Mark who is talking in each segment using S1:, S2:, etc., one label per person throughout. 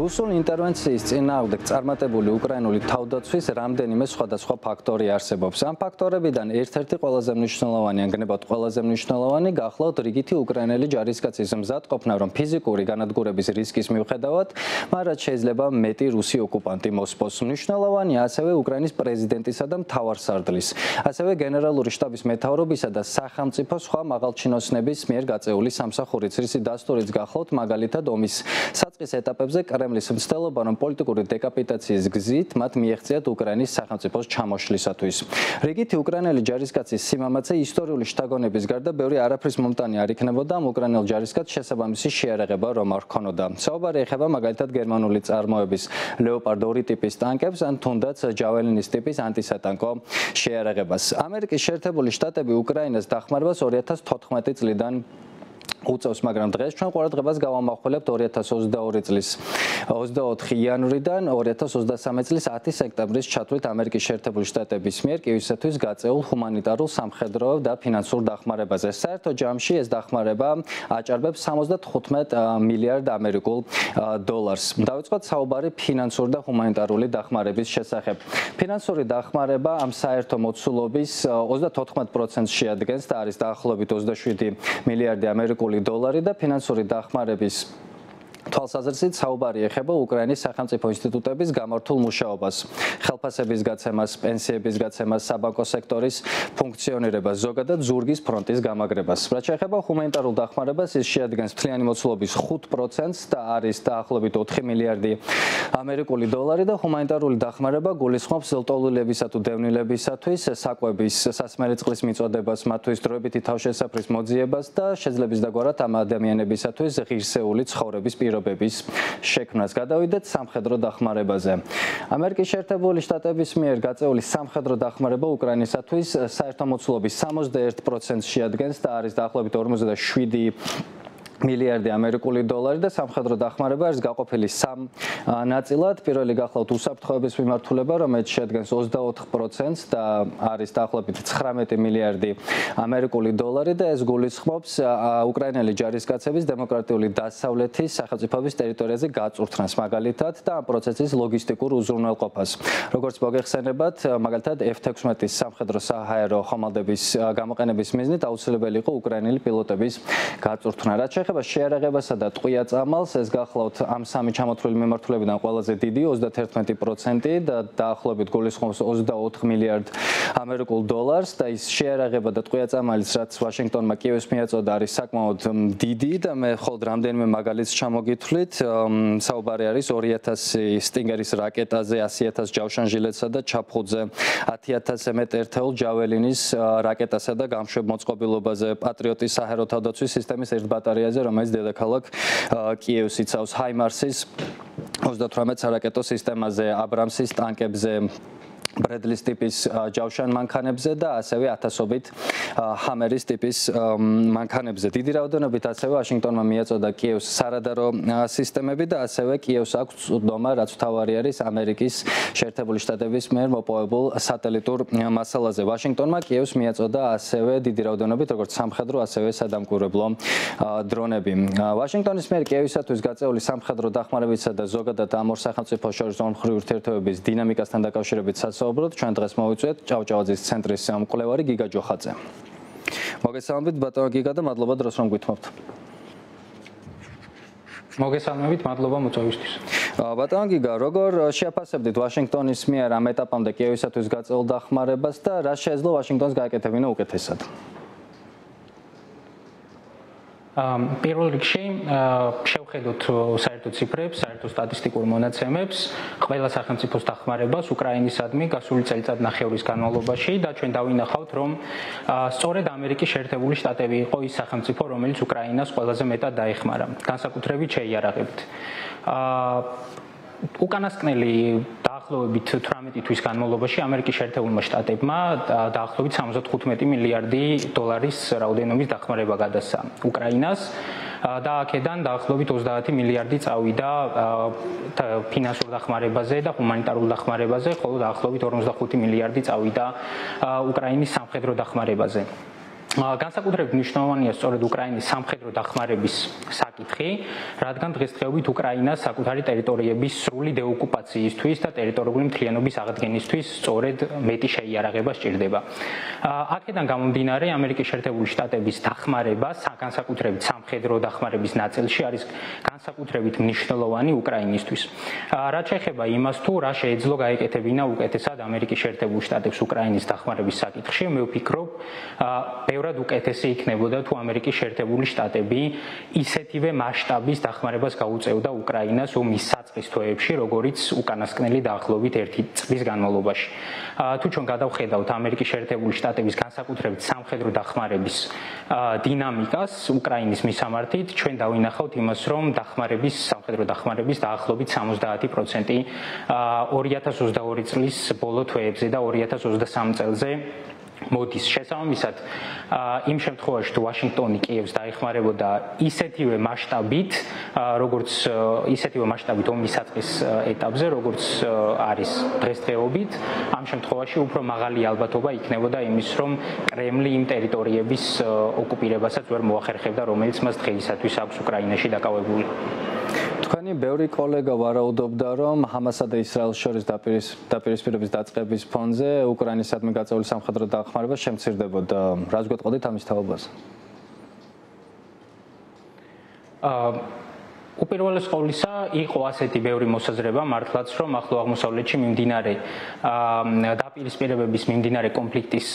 S1: რუსული ინტერვენციის წინააღმდეგ წარმატებული უკრაინული თავდაცვის რამდენიმე სხვადასხვა ფაქტორი არსებობს. ამ ფაქტორებიდან ერთ-ერთი ყველაზე მნიშვნელოვანი, ანგნებოდ ყველაზე მნიშვნელოვანი გახლავთ რიგითი უკრაინელი ჯარისკაცის მზადყოფნა, რომ ფიზიკური განადგურების რისკის მიუხედავად, მაგრამ შეიძლება მეტი რუსი ოკუპანტი მოსპოს. მნიშვნელოვანია ასევე უკრაინის პრეზიდენტისა და მთავარსარდლის, ასევე გენერალური შტაბის მეთაურობისა და სახელმწიფო სხვა მაღალჩინოსნების მიერ გაწეული სამსახურიც, რისი დასტურიც გახლავთ მაგალითად ომის საწყის ეტაპებზე კრემლის მცდელობა რომ პოლიტიკური დეკაპიტაციის გზით მათ მიეღწიათ უკრაინის სახელმწიფოს ჩამოშლისათვის. რიგითი უკრაინელი ჯარისკაცის სიმამაცე ისტორიული შთაგონების გარდა ბევრი არაფრის მომტანი არ იქნებოდა ამ უკრაინელ ჯარისკაცს შესაბამისი შეარაღება რომ არ ქონოდა. საუბარი ეხება მაგალითად გერმანული წარმოების ლეოპარდ 2 ტიპის ტანკებს ან თუნდაც ჯაველინის ტიპის ანტისატანკო შეარაღებას. ამერიკის შეერთებული შტატები უკრაინას დახმარებას 2014 წლიდან უწევს, მაგრამ დღეს ჩვენ ყურადღებას გავამახვილებთ 2022 წლის 24 იანვრიდან 2023 წლის 10 სექტემბრის ჩათვლით ამერიკის შეერთებული შტატების მიერ კიევისათვის გაწეულ ჰუმანიტარულ სამხედრო და ფინანსურ დახმარებაზე. საერთო ჯამში ეს დახმარება აჭარბებს 75 მილიარდ ამერიკულ დოლარს. დავიწყოთ საუბარი ფინანსურ და ჰუმანიტარული დახმარების შესახებ. ფინანსური დახმარება ამ საერთო მოცულობის 34%-ს შეადგენს და არის დაახლოებით 27 მილიარდი ამერიკული მილიონი დოლარი და ფინანსური დახმარების თვალსაზრისით საუბარი ეხება უკრაინის სახელმწიფო ინსტიტუტების გამართულ მუშაობას, ხელფასების გაცემას, პენსიების გაცემას, საბანკო სექტორის ფუნქციონირებას, ზოგადად ზურგის ფრონტის გამაგრებას. რაც შეეხება ჰუმანიტარულ დახმარებას, ის შეადგენს მთლიანი მოცულობის 5%-ს და არის დაახლოებით 4 მილიარდი ამერიკული დოლარი და ჰუმანიტარული დახმარება გულისხმობს ზელტოლულებისა თუ დევნილებისათვის საკვების სასმელი წყლის მიწოდებას, მათთვის დროებითი თავშესაფრის მოძიებას და შეძლების დაგვარად ამ ადამიანებისათვის ღირსეული ცხოვრების პირობებს პირობების შექმნას. გადავიდეთ სამხედრო დახმარებაზე. ამერიკის შეერთებული შტატების მიერ გაწეული სამხედრო დახმარება უკრაინისათვის საერთო მოცულობის 61%-ს შეადგენს და არის დაახლოებით 47 მილიარდი ამერიკული დოლარი და სამხედრო დახმარება არის გაყოფილი სამ ნაწილად. პირველი გახლავთ უსაფრთხოების მიმართულება, რომელიც შეადგენს 24%-ს და არის დაახლოებით 19 მილიარდი ამერიკული დოლარი და ეს გულისხმობს უკრაინელი ჯარისკაცების დემოკრატიული დასავლეთის სახელმწიფოების ტერიტორიაზე გაწურთნას მაგალითად და ამ პროცესის ლოგისტიკურ უზრუნველყოფას. როგორც მოგეხსენებათ, მაგალითად F-16-ის სამხედრო საჰაერო ხომალდების გამოყენების მიზნით აუცილებელი იყო უკრაინელი პილოტების გაწურთნა. რაც ეხება შეარაღებასა და ტყვია წამალს, ეს გახლავთ ამ სამი ჩამოთვლილი მიმართულებიდან ყველაზე დიდი 31% და დაახლოებით გულისხმობს 24 მილიარდ ამერიკულ დოლარს და ის შეარაღება და ტყვია წამალის რაც ვაშინგტონმა კიევს მიაწოდა არის საკმაოდ დიდი და მე ხოლმე რამდენიმე მაგალითს ჩამოგითვლით. საუბარი არის 2000 სტინგერის რაკეტაზე, 100000 ჯავშანჟილეთსა და ჩაფხუძე 10000 მეტ ერთეულ ჯაველინის რაკეტასა და გამშვებ მოწყობილობაზე პატრიოტის საჰაერო თავდაცვის სისტემის ერთ ბატარეაზე ტანკებზე, რომელიც დედაქალაქ კიევს იცავს ჰაიმარსის 38 სარაკეტო სისტემაზე, აბრამსის ტანკებზე, ბრედლის ტიპის ჯავშან მანქანებზე და ასევე ათასობით ჰამერის ტიპის მანქანებზე. დიდი რაოდენობით ასევე ვაშინგტონმა მიაწოდა კიევს სარადარო სისტემები და ასევე კიევს აქვს წვდომა, რაც თავარი არის ამერიკის შეერთებული შტატების მიერ მოპოვებულ სატელიტურ მასალაზე. ვაშინგტონმა კიევს მიაწოდა ასევე დიდი რაოდენობით როგორც სამხედრო, ასევე სადამკვირვებლო დრონები. ვაშინგტონის მიერ კიევისათვის გაწეული სამხედრო დახმარებისა და ზოგადად ამ ორ სახელმწიფოს შორის ორმხრივი ურთიერთობების დინამიკასთან დაკავშირებით ვისაუბროთ ჩვენ დღეს მოვიწვიეთ ჭავჭავაძის ცენტრის მკვლევარი გიგა ჯოხაძე. მოგესალმებით ბატონო გიგა და მადლობა დროს რომ გვითმობთ.
S2: მოგესალმებით, მადლობა მოწვევისთვის.
S1: ბატონო გიგა, როგორ შეაფასებდით ვაშინგტონის მიერ ამ ეტაპამდე კიევისათვის გაწეულ დახმარებას და რა შეეძლო ვაშინგტონს გააკეთებინა უკეთესად?
S2: პირველ რიგში შევხედოთ საერთო ციფრებს, საერთო სტატისტიკურ მონაცემებს, ყველა სახელმწიფოს დახმარებას უკრაინისადმი გასული წელიწად ნახევრის განმავლობაში და ჩვენ დავინახავთ, რომ სწორედ ამერიკის შეერთებული შტატები იყო ის სახელმწიფო, რომელიც უკრაინას ყველაზე მეტად დაეხმარა. განსაკუთრებით შეიარაღებით. უკანასკნელი დაახლოებით 18 თვის განმავლობაში ამერიკის შეერთებულმა შტატებმა დაახლოებით 75 მილიარდი დოლარის რაოდენობის დახმარება გადასცა უკრაინას და აქედან დაახლოებით 30 მილიარდი წავიდა ფინანსურ დახმარებაზე და ჰუმანიტარულ დახმარებაზე, ხოლო დაახლოებით 45 მილიარდი წავიდა უკრაინის სამხედრო დახმარებაზე. განსაკუთრებით მნიშვნელოვანია სწორედ უკრაინის სამხედრო დახმარების საკითხი, რადგან დღესდღეობით უკრაინა საკუთარი ტერიტორიების სრული დეოკუპაციისთვის და ტერიტორიული მთლიანობის აღდგენისთვის სწორედ მეტი შეიარაღება სჭირდება. აქედან გამომდინარე, ამერიკის შეერთებული შტატების დახმარება, განსაკუთრებით სამხედრო დახმარების ნაწილში არის განსაკუთრებით მნიშვნელოვანი უკრაინისთვის. რაც შეეხება იმას, თუ რა შეიძლება გაეკეთებინა უკეთესად ამერიკის შეერთებული შტატებს უკრაინის დახმარების საკითხში, მე ვფიქრობ, ბევრად უკეთესი იქნებოდა თუ ამერიკის შეერთებული შტატები ისეთივე მასშტაბის დახმარებას გაუწევდა უკრაინას ომის საწყის თვეებში, როგორც უკანასკნელი დაახლოებით 1 წლის განმავლობაში. თუ ჩვენ გადავხედავთ ამერიკის შეერთებული შტატების განსაკუთრებით სამხედრო დახმარების დინამიკას უკრაინის მისამართით, ჩვენ დავინახავთ იმას, რომ დახმარების სამხედრო დახმარების დაახლოებით 70% 2022 წლის ბოლო თვეებზე და 2023 წელზე მოდის შესაბამისად იმ შემთხვევაში თუ ვაშინგტონი კიევს დაეხმარებოდა ისეთივე მასშტაბით როგორც ისეთივე მასშტაბით ომის საწყის ეტაპზე როგორც არის დღესდღეობით ამ შემთხვევაში უფრო მაღალი ალბათობა იქნებოდა იმის რომ კრემლი იმ ტერიტორიების ოკუპირებასაც ვერ მოახერხებდა რომელიც მას დღეისათვის აქვს უკრაინაში დაკავებული
S1: თქვენი ბევრი კოლეგა ვარაუდობდა, რომ ჰამასა და ისრაელის შორის დაპირისპირების დაწყების ფონზე უკრაინისადმი გაწეული სამხედრო დახმარება შემცირდებოდა. რას გვეტყოდით ამის თაობას?
S2: აა უპირველეს ყოვლისა იყო ასეთი ბევრი მოსაზრება მართლაც რომ ახლო აღმოსავლეთში მიმდინარე დაპირისპირებების მიმდინარე კონფლიქტის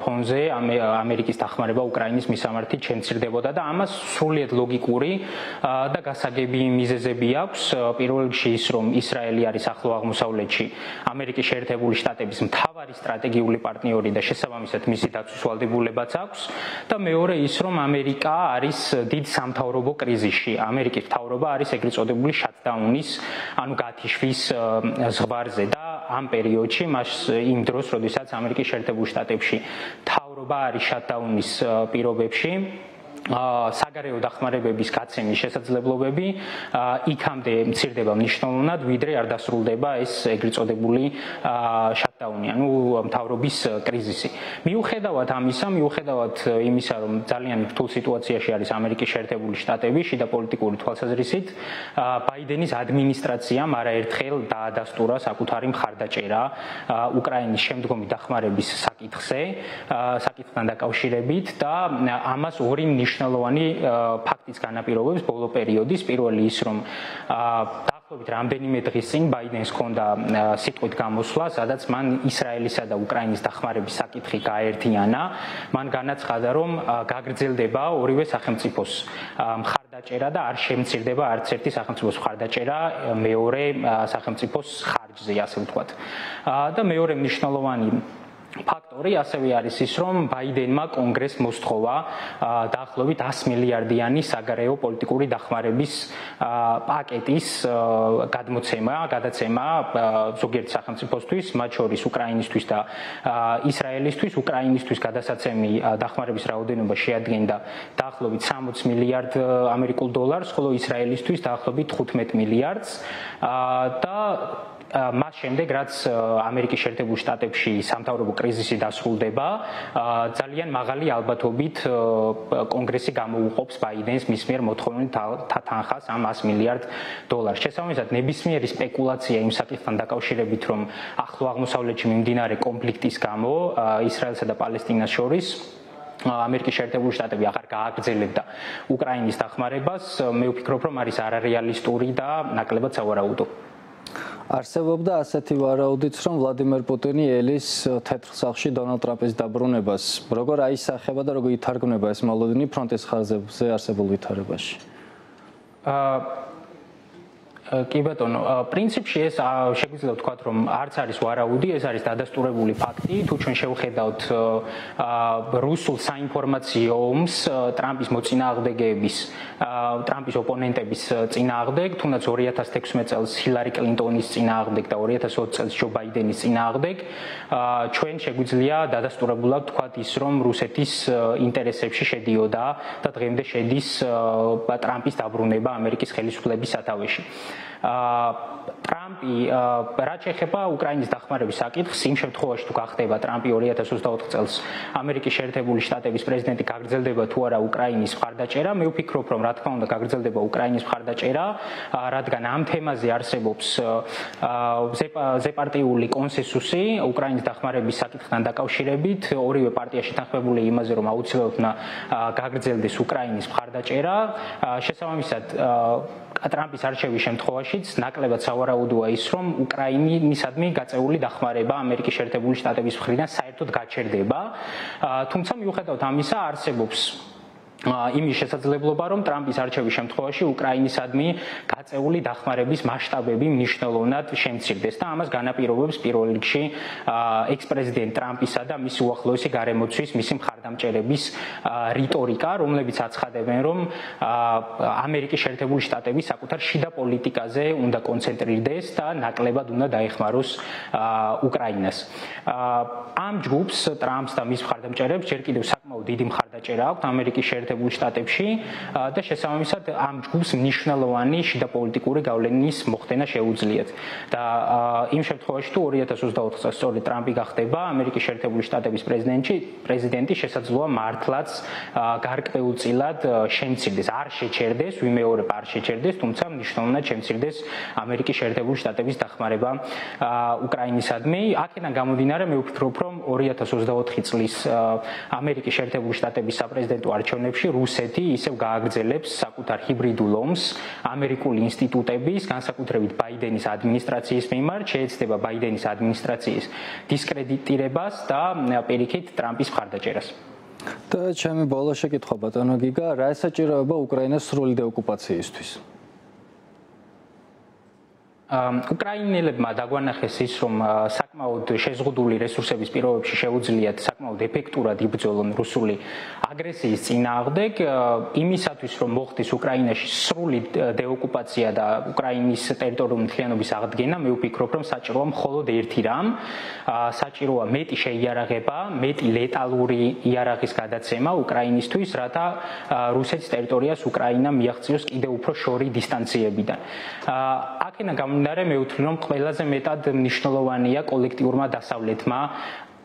S2: ფონზე ამერიკის დახმარება უკრაინის მისამართით შემცირდებოდა და ამას სრულიად ლოგიკური და გასაგები მიზეზები აქვს. პირველ რიგში ის რომ ისრაელი არის ახლო აღმოსავლეთში ამერიკის შეერთებული შტატების მთავარი სტრატეგიული პარტნიორი და შესაბამისად მისი დაცვის ვალდებულებაც აქვს. და მეორე ის რომ ამერიკა არის დიდ სამთავრობო კრიზისში ამერიკის მთავრობა არის ეგრეთ წოდებული შატდაუნის, ანუ გათიშვის ზღვარზე და ამ პერიოდში მას იმ დროს, როდესაც ამერიკის შეერთებული შტატებში თავრობა არის შატდაუნის პირობებში საგარეო დახმარებების გაცემის შესაძლებლობები იქამდე მცირდება მნიშვნელოვნად, ვიდრე არ დასრულდება ეს ეგრეთ წოდებული შატდაუნი, ანუ მთავრობის კრიზისი. მიუხედავად ამისა, მიუხედავად იმისა, რომ ძალიან რთულ სიტუაციაში არის ამერიკის შეერთებული შტატები შიდა პოლიტიკური თვალსაზრისით, ბაიდენის ადმინისტრაციამ არაერთხელ დაადასტურა საკუთარი მხარდაჭერა უკრაინის შემდგომი დახმარების საკითხზე, საკითხთან დაკავშირებით და ამას ორი ნიშ მნიშვნელოვანი ფაქტის განაპირობებს ბოლო პერიოდის პირველი ის რომ დაახლოებით რამდენიმე დღის წინ ბაიდენს ჰქონდა სიტყვით გამოსვლა, სადაც მან ისრაელისა და უკრაინის დახმარების საკითხი გააერთიანა. მან განაცხადა, რომ გაგრძელდება ორივე სახელმწიფოს მხარდაჭერა და არ შემცირდება არც ერთი სახელმწიფოს მხარდაჭერა მეორე სახელმწიფოს ხარჯზე, ასე ვთქვათ. და მეორე მნიშვნელოვანი ფაქტორი ასევე არის ის, რომ ბაიდენმა კონგრესს მოსთხოვა დაახლოებით 100 მილიარდიანი საგარეო პოლიტიკური დახმარების პაკეტის გადმოცემა, გადაცემა ზოგიერთ სახელმწიფოსთვის, მათ შორის უკრაინისთვის და ისრაელისთვის. უკრაინისთვის გადასაცემი დახმარების რაოდენობა შეადგენდა დაახლოებით 60 მილიარდ ამერიკულ დოლარს, ხოლო ისრაელისთვის დაახლოებით 15 მილიარდს და მას შემდეგ რაც ამერიკის შეერთებულ შტატებში სამთავრობო კრიზისი დასრულდება, ძალიან მაღალი ალბათობით კონგრესი გამოუყოფს ბაიდენს მის მიერ მოთხოვნილ თანხას ამ 100 მილიარდ დოლარს. შესაბამისად, ნებისმიერი სპეკულაცია იმ საკითხთან დაკავშირებით, რომ ახლო აღმოსავლეთში მიმდინარე კონფლიქტის გამო ისრაელსა და პალესტინას შორის ამერიკის შეერთებული შტატები აღარ გააგრძელებდა უკრაინის დახმარებას, მე ვფიქრობ, რომ არის არარეალისტური და ნაკლებად სავარაუდო.
S1: არსებობდა ასეთი ვარაუდიც, რომ ვლადიმერ პუტინი ელის თეთრ სახლში დონალდ ტრამპის დაბრუნებას, როგორ აისახება და როგორ ითარგმნება ეს მოლოდინი ფრონტის ხაზებზე არსებულ ვითარებაში?
S2: აა კი ბატონო, პრინციპში ეს შეგვიძლია ვთქვათ, რომ არც არის ვარაუდი, ეს არის დადასტურებული ფაქტი. თუ ჩვენ შევხედავთ რუსულ საინფორმაციო ომს, ტრამპის მოწინააღმდეგეების, ტრამპის ოპონენტების წინააღმდეგ, თუნდაც 2016 წელს ჰილარი კლინტონის წინააღმდეგ და 2020 წელს ჯო ბაიდენის წინააღმდეგ, ჩვენ შეგვიძლია დადასტურებულად ვთქვათ ის, რომ რუსეთის ინტერესებში შედიოდა და დღემდე შედის ტრამპის დაბრუნება ამერიკის ხელისუფლების სათავეში. აა ტრამპ ტრამპი რაც ეხება უკრაინის დახმარების საკითხს, იმ შემთხვევაში თუ გახდება ტრამპი 2024 წელს ამერიკის შეერთებული შტატების პრეზიდენტი გაგრძელდება თუ არა უკრაინის მხარდაჭერა, მე ვფიქრობ, რომ რა თქმა უნდა გაგრძელდება უკრაინის მხარდაჭერა, რადგან ამ თემაზე არსებობს ზეპარტიული კონსენსუსი უკრაინის დახმარების საკითხთან დაკავშირებით, ორივე პარტიაში თანხმებული იმაზე, რომ აუცილებლად უნდა გაგრძელდეს უკრაინის მხარდაჭერა. შესაბამისად, ტრამპის არჩევის შემთხვევაშიც ნაკლებად სავარაუდოა ის, რომ უკრაინისადმი გაწეული დახმარება ამერიკის შეერთებული შტატების მხრიდან საერთოდ გაჩერდება. თუმცა მიუხედავად ამისა, არსებობს იმის შესაძლებლობა, რომ ტრამპის არჩევის შემთხვევაში უკრაინისადმი გაწეული დახმარების მასშტაბები მნიშვნელოვნად შემცირდეს და ამას განაპირობებს პირველ რიგში ექს-პრეზიდენტ ტრამპისა და მისი უახლოესი გარემოცვის მისი მხარდამჭერების რიტორიკა, რომლებიც აცხადებენ, რომ ამერიკის შეერთებული შტატები საკუთარ შიდა პოლიტიკაზე უნდა კონცენტრირდეს და ნაკლებად უნდა დაეხმაროს უკრაინას. ამ ჯგუფს ტრამპს და მის მხარდამჭერებს ჯერ კიდევ დიდი მხარდაჭერა აქვს ამერიკის შეერთებულ შტატებში და შესაბამისად ამ ჯგუფს მნიშვნელოვანი შიდა პოლიტიკური გავლენის მოხდენა შეუძლიათ. და იმ შემთხვევაში თუ 2024 წელს სწორედ ტრამპი გახდება ამერიკის შეერთებული შტატების პრეზიდენტი, პრეზიდენტი შესაძლოა მართლაც გარკვეულწილად შემცირდეს, არ შეჩერდეს, ვიმეორებ არ შეჩერდეს, თუმცა მნიშვნელოვნად შემცირდეს ამერიკის შეერთებული შტატების დახმარება უკრაინისადმი. აქედან გამომდინარე მე ვფიქრობ, რომ 2024 წლის ამერიკის შეერთებული შტატების საპრეზიდენტო არჩევნებში რუსეთი ისევ გააგრძელებს საკუთარ ჰიბრიდულ ომს ამერიკული ინსტიტუტების, განსაკუთრებით ბაიდენის ადმინისტრაციის მიმართ, შეეცდება ბაიდენის ადმინისტრაციის დისკრედიტირებას და პირიქით ტრამპის მხარდაჭერას.
S1: და ჩემი ბოლო შეკითხვა ბატონო გიგა, რა ესაჭიროება უკრაინას სრული დეოკუპაციისთვის?
S2: უკრაინელებმა დაგვანახეს ის, რომ საკმაოდ შეზღუდული რესურსების პირობებში შეუძლიათ საკმაოდ ეფექტურად იბრძოლონ რუსული აგრესიის წინააღმდეგ, იმისათვის, რომ მოხდეს უკრაინაში სრული დეოკუპაცია და უკრაინის ტერიტორიული მთლიანობის აღდგენა, მე ვფიქრობ, რომ საჭიროა მხოლოდ ერთი რამ, საჭიროა მეტი შეიარაღება, მეტი ლეტალური იარაღის გადაცემა უკრაინისთვის, რათა რუსეთის ტერიტორიას უკრაინა მიაღწიოს კიდევ უფრო შორი დისტანციებიდან. აქენა გამ გამომდინარე მე ვთვლი რომ ყველაზე მეტად მნიშვნელოვანია კოლექტიურმა დასავლეთმა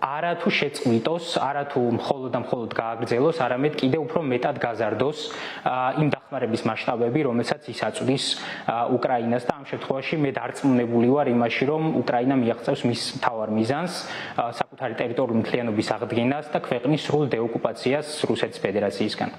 S2: არათუ შეწყვიტოს, არათუ მხოლოდ და მხოლოდ გააგრძელოს, არამედ კიდევ უფრო მეტად გაზარდოს იმ დახმარების მასშტაბები, რომელსაც ის აწვდის უკრაინას და ამ შემთხვევაში მე დარწმუნებული ვარ იმაში, რომ უკრაინა მიაღწევს მის თავარ მიზანს, საკუთარი ტერიტორიული მთლიანობის აღდგენას და ქვეყნის სრულ დეოკუპაციას რუსეთის ფედერაციისგან.